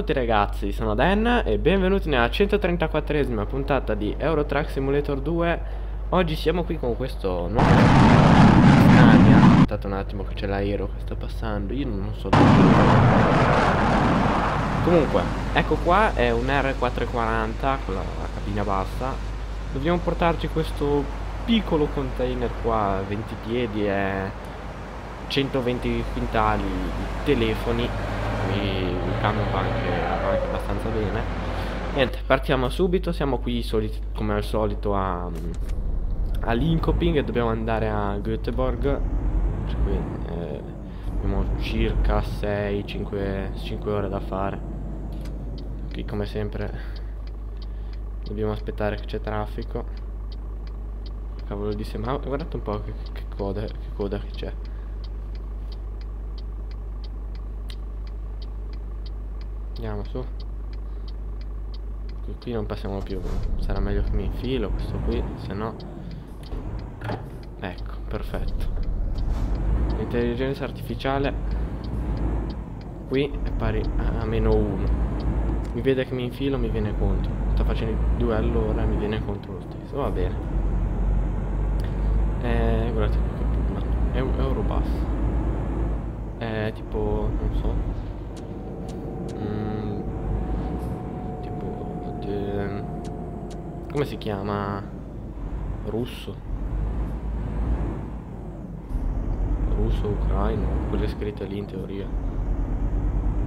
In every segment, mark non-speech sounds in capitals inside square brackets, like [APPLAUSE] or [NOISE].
tutti ragazzi, sono Dan e benvenuti nella 134esima puntata di Euro Truck Simulator 2 Oggi siamo qui con questo nuovo Scania. Aspettate un attimo che c'è l'aereo che sta passando, io non so dove Comunque, ecco qua è un R440 con la, la cabina bassa. Dobbiamo portarci questo piccolo container qua, 20 piedi e 120 quintali di telefoni il va anche, va anche abbastanza bene. Niente partiamo subito siamo qui soliti, come al solito a, a Linkoping e dobbiamo andare a Göteborg cioè qui, eh, abbiamo circa 6-5 ore da fare. Qui come sempre dobbiamo aspettare che c'è traffico. Cavolo di semaforo guardate un po' che, che coda che coda che c'è Andiamo su. Qui, qui non passiamo più. Sarà meglio che mi infilo questo qui Se no. Ecco, perfetto. L'intelligenza artificiale Qui è pari a meno 1 Mi vede che mi infilo mi viene contro. Sto facendo due all'ora e mi viene contro lo stesso. Va bene. Eh, guardate qui È un Eurobus È tipo, non so Mm, tipo de, come si chiama? Russo. Russo ucraino quelle scritte lì in teoria.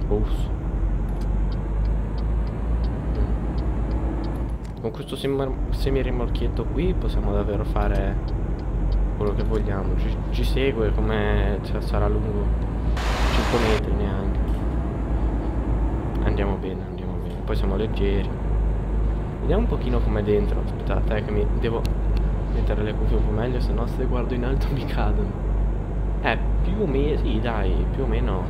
Russo. Mm. con questo semi rimorchietto qui possiamo davvero fare quello che vogliamo. Ci, ci segue come cioè, sarà lungo 5 metri neanche Andiamo bene, andiamo bene. Poi siamo leggeri. Vediamo un pochino com'è dentro. Aspettate, eh, che mi devo mettere le cuffie un po' meglio, se no se guardo in alto [LAUGHS] mi cadono. Eh, più o meno, sì, dai, più o meno.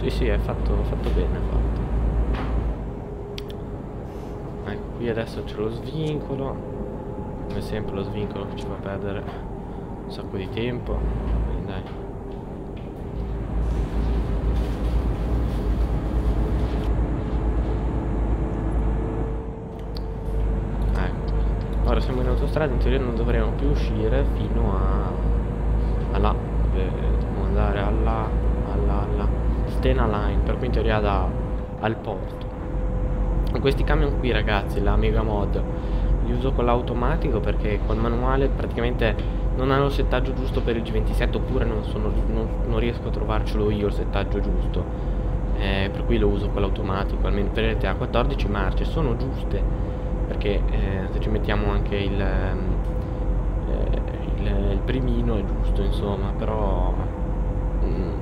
Sì, sì, è fatto, fatto bene, fatto. Ecco, qui adesso c'è lo svincolo. Come sempre lo svincolo che ci fa perdere un sacco di tempo. Quindi dai. Ora siamo in autostrada, in teoria non dovremo più uscire fino a, a là, dobbiamo andare alla, alla, alla Stena Line, per cui in teoria da, al porto. Questi camion qui ragazzi, la Mega Mod, li uso con l'automatico perché col manuale praticamente non hanno il settaggio giusto per il G27 oppure non, sono, non, non riesco a trovarcelo io il settaggio giusto. Eh, per cui lo uso con l'automatico, almeno vedete a 14 marce sono giuste perché eh, se ci mettiamo anche il, eh, il, il, primino è giusto insomma però mh, mm,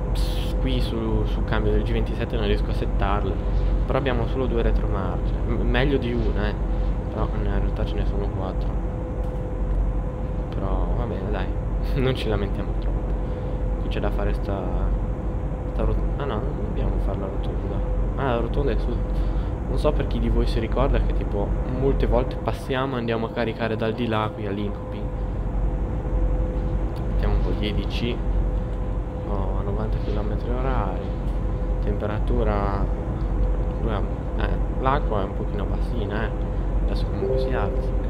qui sul su cambio del G27 non riesco a settarle però abbiamo solo due retromarce M meglio di una eh però in realtà ce ne sono quattro. Però va bene dai [LAUGHS] non ci lamentiamo troppo. Qui c'è da fare sta, sta rotonda ah no non dobbiamo fare la rotonda. Ah la rotonda è su non so per chi di voi si ricorda che tipo molte volte passiamo e andiamo a caricare dal di là qui a Linkoping. Mettiamo un po' di EDC. Oh, 90 km orari. Temperatura... Eh, l'acqua è un pochino bassina, eh. Adesso comunque si alza.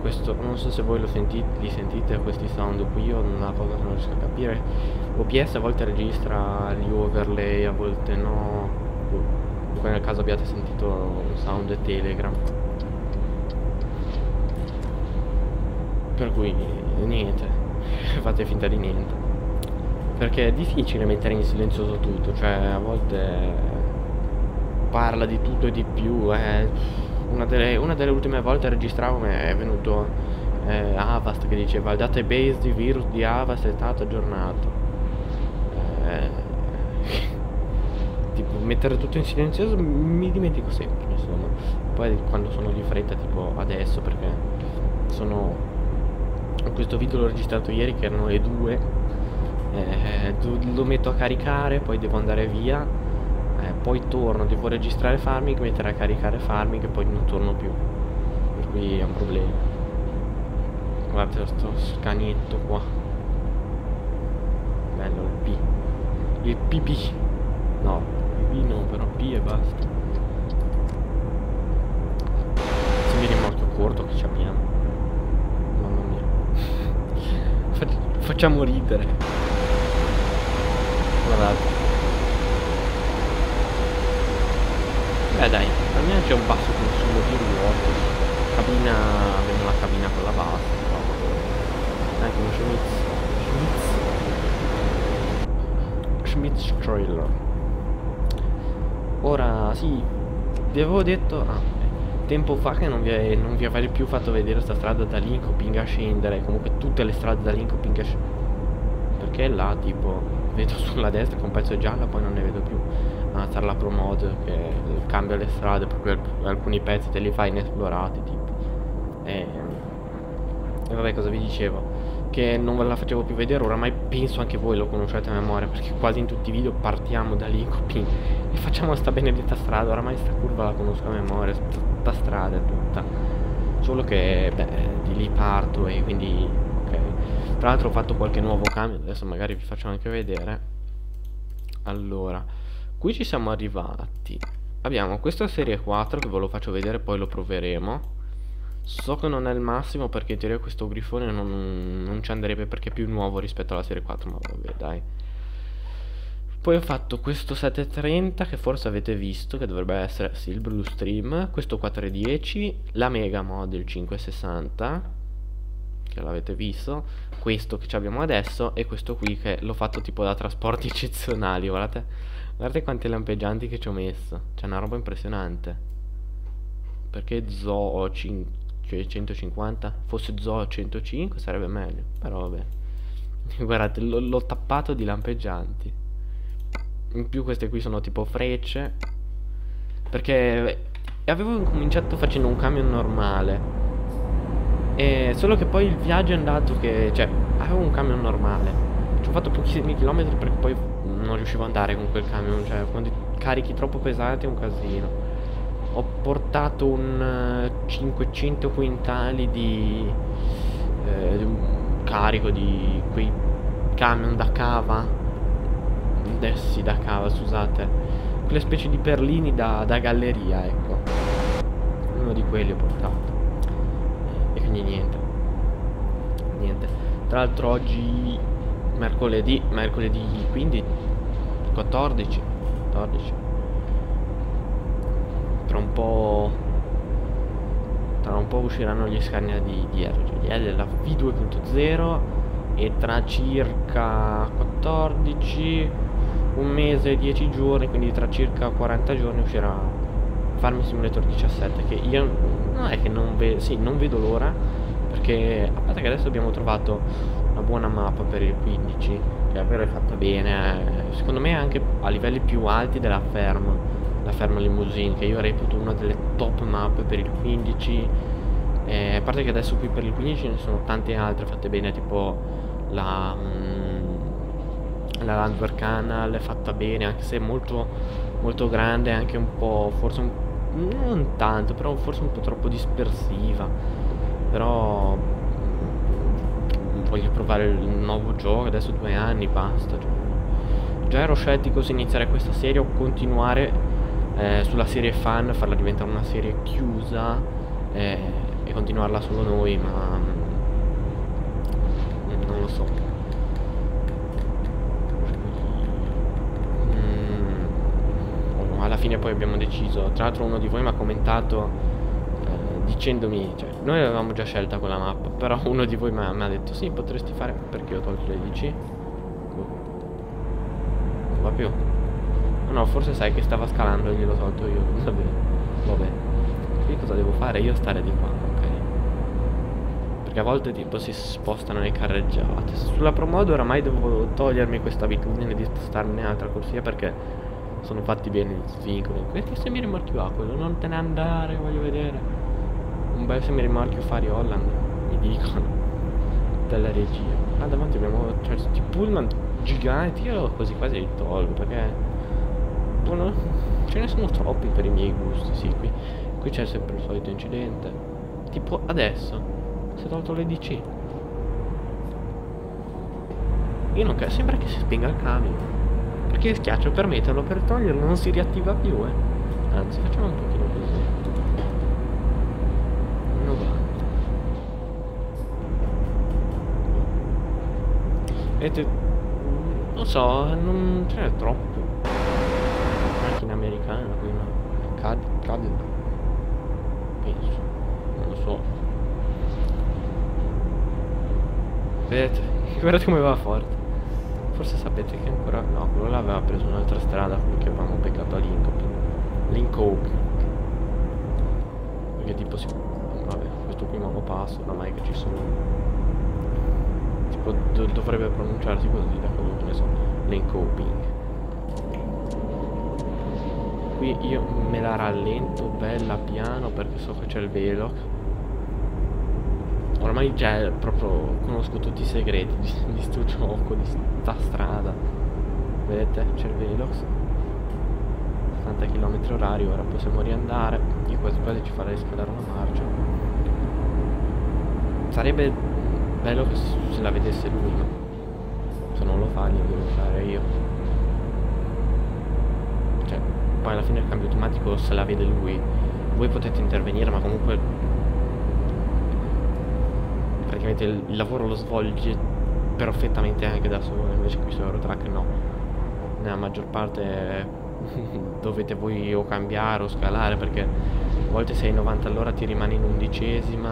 Questo, non so se voi lo sentite, li sentite questi sound qui, io una cosa che non riesco a capire. OBS a volte registra gli overlay, a volte no comunque nel caso abbiate sentito un sound telegram. Per cui niente. [LAUGHS] Fate finta di niente. Perché è difficile mettere in silenzioso tutto cioè a volte parla di tutto e di più eh. una, delle, una delle ultime volte registravo mi è venuto eh, Avast che diceva il database di virus di Avast è stato aggiornato eh, tipo mettere tutto in silenzioso mi dimentico sempre insomma. Poi quando sono di fretta tipo adesso perché sono questo video l'ho registrato ieri che erano le due eh, lo metto a caricare poi devo andare via eh, poi torno devo registrare farming mettere a caricare farming e poi non torno più. Per cui è un problema. Guarda questo scanietto qua. Bello il P. Il PP no Pipino basta. Se mi rimorchio corto che ci abbiamo. Mamma mia. facciamo ridere. Guardate. Beh dai, almeno c'è un basso consumo di ruote. Cabina, abbiamo la cabina con la bassa. No? Ecco, un Schmitz. Schmitz. Schmitz trailer. Ora, sì, vi avevo detto... Ah, tempo fa che non vi, non vi avrei più fatto vedere questa strada da Linkoping a scendere. Comunque tutte le strade da Linkoping a scendere. Perché là, tipo, vedo [LAUGHS] sulla destra che un pezzo è giallo, poi non ne vedo più alzare la pro mod che cambia le strade proprio alcuni pezzi te li fai inesplorati tipo e, e vabbè cosa vi dicevo che non ve la facevo più vedere oramai penso anche voi lo conoscete a memoria perché quasi in tutti i video partiamo da lì [LAUGHS] copì e facciamo sta benedetta strada oramai sta curva la conosco a memoria sta strada è tutta. Solo che beh di lì parto e quindi ok. Tra l'altro ho fatto qualche nuovo cambio adesso magari vi faccio anche vedere. Allora Qui ci siamo arrivati. Abbiamo questa serie 4 che ve lo faccio vedere poi lo proveremo So che non è il massimo perché in teoria questo grifone non, non ci andrebbe perché è più nuovo rispetto alla serie 4 Ma vabbè dai poi ho fatto questo 730 che forse avete visto che dovrebbe essere sì, il Blue Stream Questo 410 La Mega Mod il 560 Che l'avete visto Questo che abbiamo adesso E questo qui che l'ho fatto tipo da trasporti [LAUGHS] eccezionali Guardate Guardate quanti lampeggianti che ci ho messo. C'è una roba impressionante. Perché Zoo 150? Fosse Zoo 105 sarebbe meglio. Però vabbè. [LAUGHS] Guardate, l'ho tappato di lampeggianti. In più queste qui sono tipo frecce. Perché avevo cominciato facendo un camion normale. E solo che poi il viaggio è andato che... Cioè, avevo un camion normale. Ci ho fatto pochissimi chilometri perché poi non riuscivo ad andare con quel camion, cioè quando carichi troppo pesanti è un casino. Ho portato un 500 eh, quintali di, eh, di carico di quei camion da cava. Sì, da cava, scusate. Quelle specie di perlini da, da galleria, ecco. Uno di quelli ho portato. E quindi niente. Niente. Tra l'altro oggi mercoledì, mercoledì quindi 14 14 tra un po' tra un po' usciranno gli scanner di, di RGL la V2.0 e tra circa 14 un mese e 10 giorni quindi tra circa 40 giorni uscirà Farm Simulator 17 che io non è che non vedo sì non vedo l'ora perché a parte che adesso abbiamo trovato una buona mappa per il 15 che davvero è fatta bene eh, secondo me anche a livelli più alti della Ferm la Ferm Limousine che io reputo una delle top mappe per il 15 eh, a parte che adesso qui per il 15 ce ne sono tante altre fatte bene tipo la mm, la Landwehr Canal è fatta bene anche se molto molto grande anche un po' forse un, non tanto però forse un po' troppo dispersiva però voglio provare il nuovo gioco, adesso due anni, basta. Cioè. Già ero scettico se iniziare questa serie o continuare eh, sulla serie fan, farla diventare una serie chiusa eh, e continuarla solo noi, ma mm, non lo so. Mm, alla fine poi abbiamo deciso, tra l'altro uno di voi mi ha commentato dicendomi, cioè, noi avevamo già scelta quella mappa, però uno di voi mi ha detto sì, potresti fare perché ho tolto le DC. Boh. Non va più. No, forse sai che stava scalando e gliel'ho tolto io. Vabbè. Vabbè. Qui cosa devo fare? Io stare di qua, ok. Perché a volte tipo si spostano le carreggiate. Sulla promodo oramai devo togliermi questa abitudine di spostarmi in un'altra corsia perché sono fatti bene gli svincoli. Perché se mi rimorchio a quello, non te ne andare, voglio vedere un bel semirimorchio Fari Holland mi dicono della regia ah davanti abbiamo cioè questi pullman giganti io così quasi li tolgo perché buono ce ne sono troppi per i miei gusti sì qui qui c'è sempre il solito incidente tipo adesso si è tolto l'EDC io non credo sembra che si spenga il camion perché schiaccio per metterlo per toglierlo non si riattiva più eh Anzi, facciamo un pochino così. 90. Vedete, non so, non ce n'è troppo. Qui una cad cad penso. Non lo so. Vedete, [LAUGHS] guardate come va forte. Forse sapete che ancora... No, quello là aveva preso un'altra strada, quello che avevamo beccato a Lincoln. Lincoln. Perché tipo si... Vabbè, questo qui monopasso, oramai che ci sono... Tipo do dovrebbe pronunciarsi così, da quello che ne so. Lincoln. Qui io me la rallento bella piano perché so che c'è il velox Ormai già proprio conosco tutti i segreti di, di sto [LAUGHS] gioco, di sta strada. Vedete? C'è il Velox. 80 km orari, ora possiamo riandare. Io quasi quasi ci farei scalare una marcia. Sarebbe bello che se la vedesse lui, se non lo fa glielo devo fare io. Poi alla fine il cambio automatico se la vede lui. Voi potete intervenire, ma comunque praticamente il, il lavoro lo svolge perfettamente anche da solo, invece qui su Eurotrack no. Nella maggior parte [LAUGHS] dovete voi o cambiare o scalare perché a volte sei 90 all'ora ti rimani in undicesima,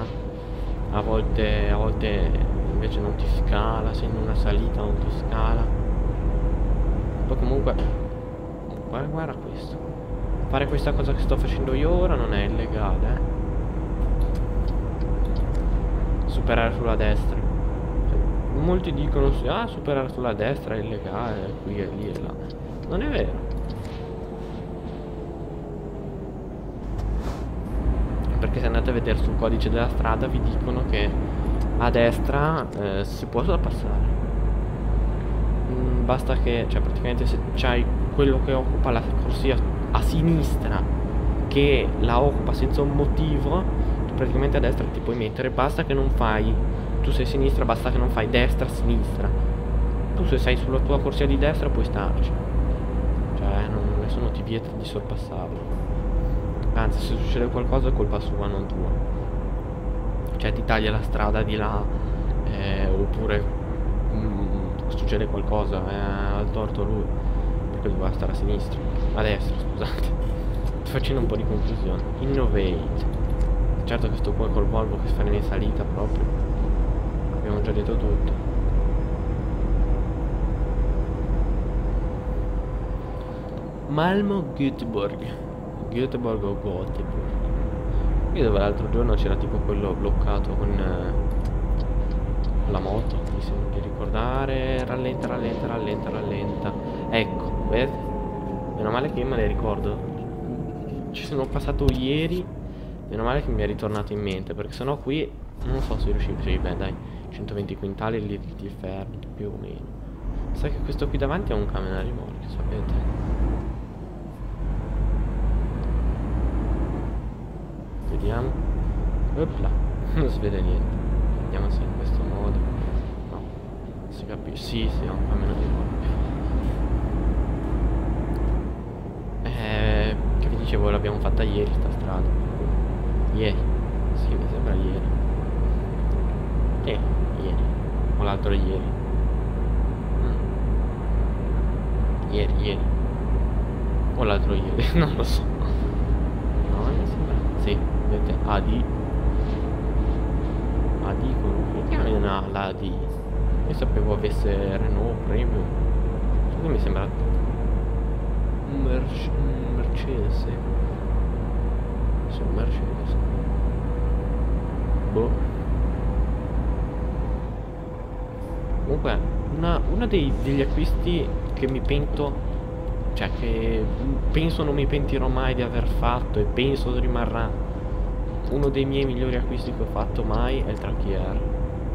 a volte, a volte invece non ti scala, sei in una salita non ti scala. Poi comunque, guarda, guarda questo. Fare questa cosa che sto facendo io ora non è illegale, eh. superare sulla destra. Cioè, molti dicono, ah, superare sulla destra è illegale, qui e lì e là. Non è vero. Perché se andate a vedere sul codice della strada vi dicono che a destra eh, si può passare. Mm, basta che, cioè praticamente se c'hai quello che occupa la corsia a sinistra che la occupa senza un motivo praticamente a destra ti puoi mettere basta che non fai tu sei a sinistra basta che non fai destra sinistra. Tu se sei sulla tua corsia di destra puoi starci. Cioè non, nessuno ti vieta di sorpassarlo. Anzi se succede qualcosa è colpa sua non tua. Cioè ti taglia la strada di là eh, oppure mm, succede qualcosa eh, al torto lui doveva stare a sinistra a destra scusate sto facendo un po' di confusione innovate Certo che sto qua col Volvo che fa in salita proprio. Abbiamo già detto tutto. Malmo Göteborg. Göteborg o Göteborg. Qui dove l'altro giorno c'era tipo quello bloccato con eh, la moto. Mi sembra di ricordare. Rallenta, rallenta, rallenta, rallenta. Ecco, vedete? Meno male che io me le ricordo. Ci sono passato ieri Meno male che mi è ritornato in mente, perché sennò qui non so se riuscivo. Sì, beh, dai, 120 quintali li, li fermi, più o meno. Sai che questo qui davanti è un camion a rimorchio, sapete? Vediamo. Opla, [LAUGHS] non si vede niente. Vediamo se in questo modo. No, si capisce. Sì, sì, è un camion a rimorchio. Eh, che vi dicevo, l'abbiamo fatta ieri sta strada. Ieri. Sì, mi sembra ieri. Eh, ieri. O l'altro ieri. Mm. Ieri, ieri. O l'altro ieri, [LAUGHS] non lo so. No, mi sembra. Sì, vedete, AD. AD con... Che chiama la AD? Io sapevo avesse Renault Premium. Quindi mi sembra... Merce... Mercedes, su Mercedes boh comunque una, una dei, degli acquisti che mi pento cioè che penso non mi pentirò mai di aver fatto e penso rimarrà uno dei miei migliori acquisti che ho fatto mai è il tracchier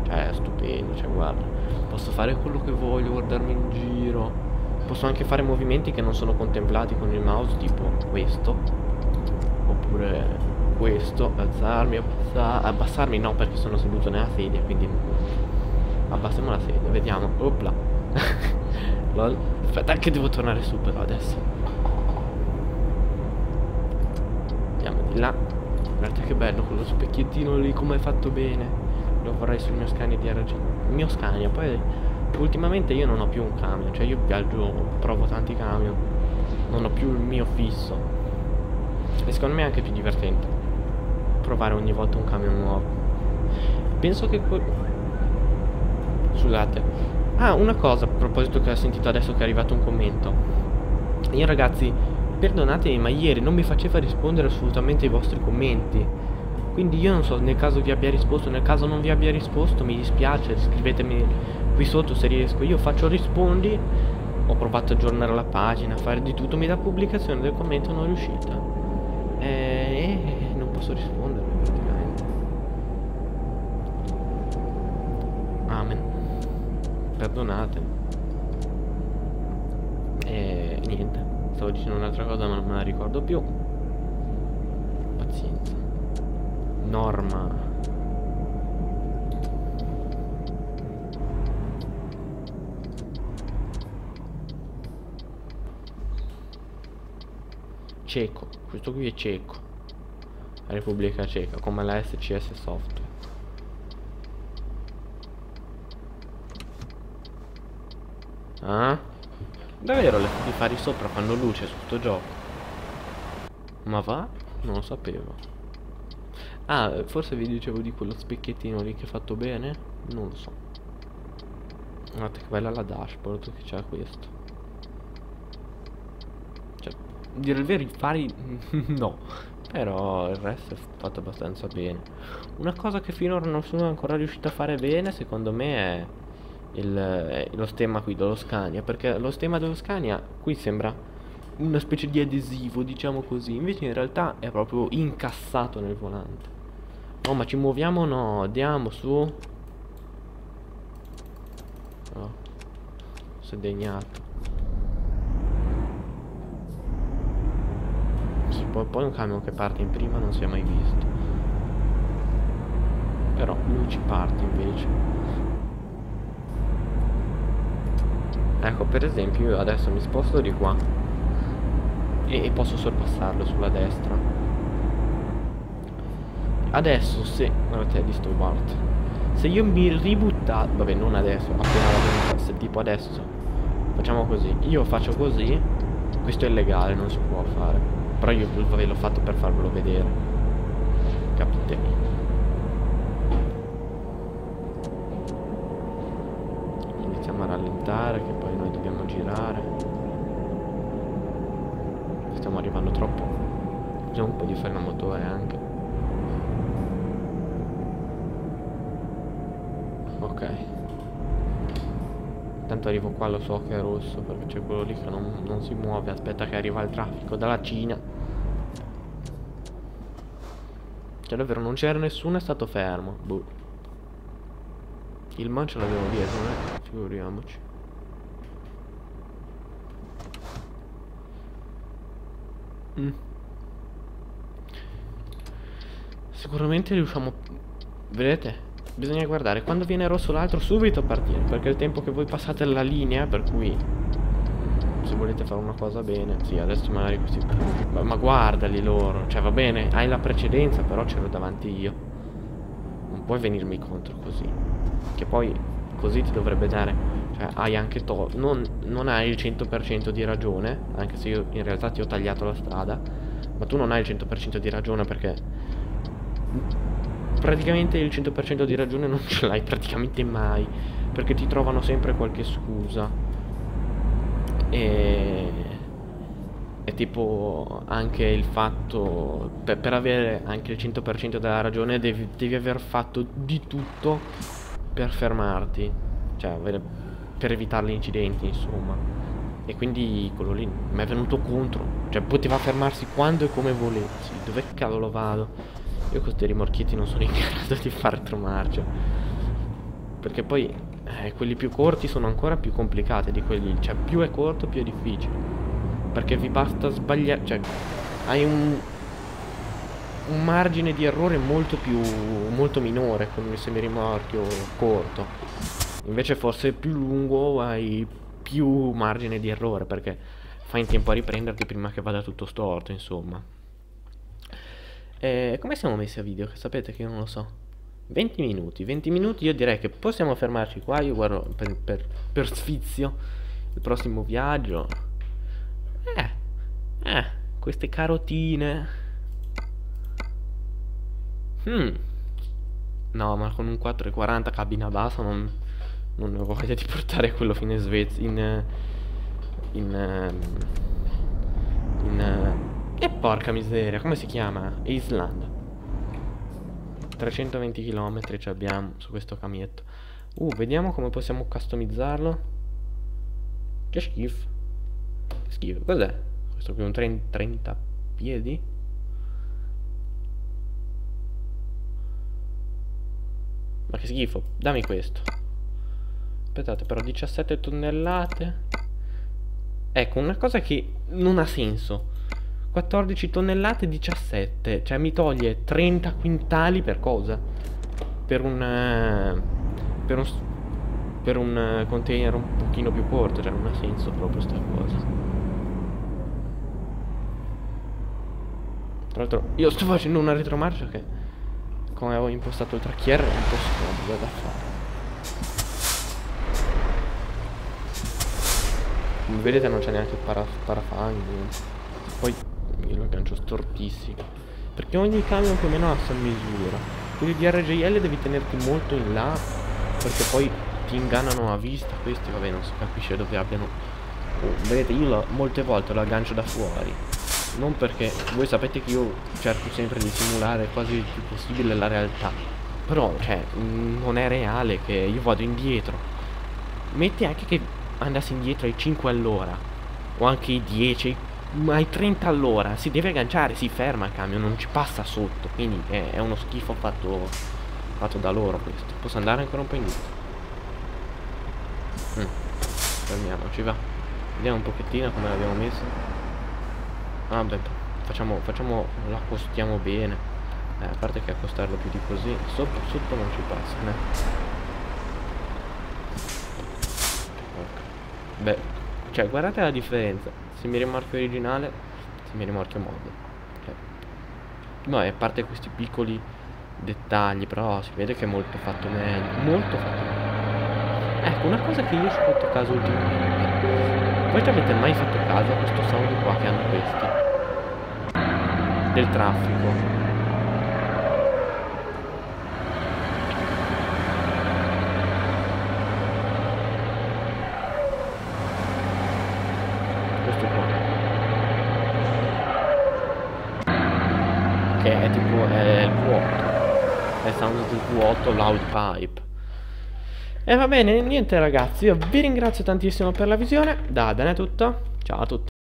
cioè è stupendo cioè guarda. Posso fare quello che voglio guardarmi in giro. Posso anche fare movimenti che non sono contemplati con il mouse tipo questo. Oppure questo, alzarmi, abbassar abbassarmi no perché sono seduto nella sedia, quindi abbassiamo la sedia, vediamo, opla. [LAUGHS] Aspetta che devo tornare su però adesso. là guardate che bello quello specchiettino lì come è fatto bene. Lo vorrei sul mio Scania di RG il mio Scania poi ultimamente io non ho più un camion cioè io viaggio provo tanti camion non ho più il mio fisso. E secondo me è anche più divertente provare ogni volta un camion nuovo. Penso che scusate. Ah una cosa a proposito che ho sentito adesso che è arrivato un commento. Io ragazzi Perdonatemi, ma ieri non mi faceva rispondere assolutamente ai vostri commenti. Quindi io non so nel caso vi abbia risposto, nel caso non vi abbia risposto, mi dispiace, scrivetemi qui sotto se riesco. Io faccio rispondi, ho provato a aggiornare la pagina, a fare di tutto, mi dà pubblicazione del commento non è riuscita. E, e non posso rispondere praticamente. Amen. Perdonatemi. E niente. Stavo dicendo un'altra cosa ma non me la ricordo più. Pazienza. Norma. Ceco. Questo qui è ceco. La Repubblica Ceca, come la SCS Software. Ah? Davvero le fari sopra fanno luce su sto gioco? Ma va? Non lo sapevo. Ah, forse vi dicevo di quello specchiettino lì che è fatto bene? Non lo so. Guardate che bella la dashboard che c'ha questo. Cioè, dire il vero i fari [LAUGHS] no. Però il resto è fatto abbastanza bene. Una cosa che finora non sono ancora riuscito a fare bene, secondo me, è il, eh, lo stemma qui dello Scania perché lo stemma dello Scania qui sembra una specie di adesivo diciamo così invece in realtà è proprio incassato nel volante. No ma ci muoviamo? No andiamo su. Oh, si è degnato. Sì, poi, poi un camion che parte in prima non si è mai visto. Però lui ci parte invece Ecco, per esempio io adesso mi sposto di qua e, posso sorpassarlo sulla destra. Adesso se... guardate di sto Bart. Se io mi ributtassi... Vabbè, non adesso, appena la se tipo adesso. Facciamo così. Io faccio così. Questo è illegale, non si può fare. Però io vabbè, l'ho fatto per farvelo vedere. Capite? Iniziamo a rallentare che poi noi dobbiamo girare. Stiamo arrivando troppo. Facciamo un po' di freno motore anche. Ok. Tanto arrivo qua, lo so che è rosso perché c'è quello lì che non, non si muove. Aspetta che arriva il traffico dalla Cina. Cioè davvero non c'era nessuno, è stato fermo. Boh. Il man ce l'abbiamo dietro, eh? Figuriamoci. Mm. Sicuramente riusciamo... Vedete? Bisogna guardare. Quando viene rosso l'altro subito partire Perché è il tempo che voi passate la linea Per cui Se volete fare una cosa bene Sì adesso magari questi Ma, ma guardali loro. Cioè va bene Hai la precedenza Però ce l'ho davanti io. Non puoi venirmi contro così Che poi così ti dovrebbe dare. Cioè hai anche to non, non hai il 100% di ragione Anche se io in realtà ti ho tagliato la strada Ma tu non hai il 100% di ragione perché Praticamente il 100% di ragione non ce l'hai praticamente mai Perché ti trovano sempre qualche scusa E è tipo anche il fatto per, per avere anche il 100% della ragione devi, devi aver fatto di tutto per fermarti, cioè per evitare gli incidenti, insomma. E quindi quello lì mi è venuto contro, cioè poteva fermarsi quando e come volessi. Dove cavolo vado? Io con questi rimorchietti non sono in grado di fare retromarcia. Perché poi eh, quelli più corti sono ancora più complicati di quelli, cioè più è corto più è difficile. Perché vi basta sbagliare, cioè hai un un margine di errore molto più molto minore con il semirimorchio corto invece forse più lungo hai più margine di errore perché fai in tempo a riprenderti prima che vada tutto storto insomma E come siamo messi a video? Che sapete che io non lo so. 20 minuti, 20 minuti io direi che possiamo fermarci qua, io guardo per, per, per sfizio il prossimo viaggio. Eh, eh, queste carotine. Hmm. No, ma con un 4,40 cabina bassa non, non ho voglia di portare quello fino in Svezia, in... in... Ehm, in... in eh, e porca miseria, come si chiama? Islanda. 320 km ci abbiamo su questo camietto. Uh, vediamo come possiamo customizzarlo. Che schifo. Che schifo. Cos'è? Questo qui è un 30 piedi? Ma che schifo. Dammi questo. Aspettate, però 17 tonnellate. Ecco, una cosa che non ha senso. 14 tonnellate 17 Cioè mi toglie 30 quintali per cosa? Per un eh, Per un Per un eh, container un pochino più corto Cioè non ha senso proprio sta cosa. Tra l'altro io sto facendo una retromarcia che Come avevo impostato il tracchiere è un po' scomodo da fare. Come vedete non c'è neanche il parafanghi Poi io lo gancio stortissimo. Perché ogni camion più o meno ha sua misura. Quelli di RGL devi tenerti molto in là perché poi ti ingannano a vista questi vabbè non si capisce dove abbiano oh, vedete io lo, molte volte lo aggancio da fuori. Non perché voi sapete che io cerco sempre di simulare quasi il più possibile la realtà. Però cioè non è reale che io vado indietro. Metti anche che andassi indietro ai 5 all'ora o anche ai 10 ai 30 all'ora si deve agganciare, si ferma il camion, non ci passa sotto, quindi è, è uno schifo fatto, fatto, da loro questo. Posso andare ancora un po' indietro? Mm. Fermiamoci, va. Vediamo un pochettino come l'abbiamo messa. Ah, beh, facciamo, facciamo, l'accostiamo bene. Eh, a parte che accostarlo più di così, sotto, sotto non ci passa, né? Beh, cioè, guardate la differenza mi rimorchio originale se mi rimorchio mod cioè, no a parte questi piccoli dettagli però si vede che è molto fatto meglio molto fatto meglio. Ecco una cosa che io ho fatto caso ultimamente. Voi ci avete mai fatto caso a questo sound qua che hanno questi? Del traffico che è tipo è il vuoto è il sound del vuoto loud pipe. E va bene niente ragazzi io vi ringrazio tantissimo per la visione. Da Dan è tutto. Ciao a tutti